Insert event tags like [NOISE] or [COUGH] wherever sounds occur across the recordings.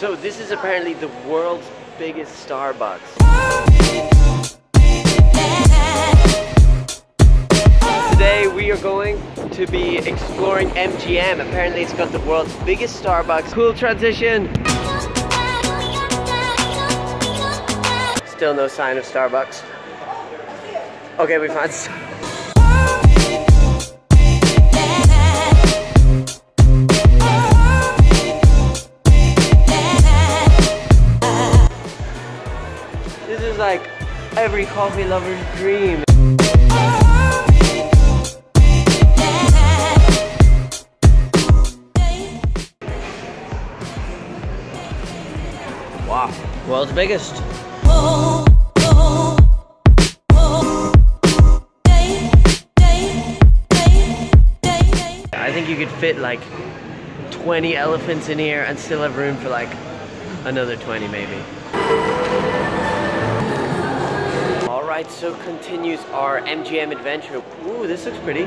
So this is apparently the world's biggest Starbucks. Today we are going to be exploring MGM. Apparently it's got the world's biggest Starbucks. Cool transition. Still no sign of Starbucks. Okay, we found [LAUGHS] like every coffee lover's dream. Wow, world's biggest. I think you could fit like 20 elephants in here and still have room for like another 20 maybe. So continues our MGM adventure. Ooh, this looks pretty.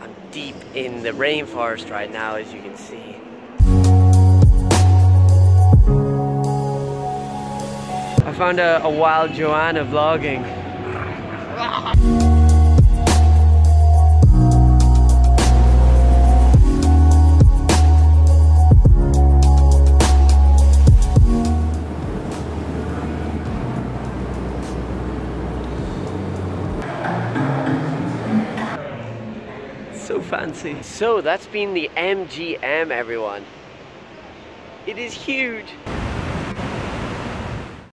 I'm deep in the rainforest right now, as you can see. I found a, a wild Joana vlogging. So fancy. So that's been the MGM, everyone. It is huge.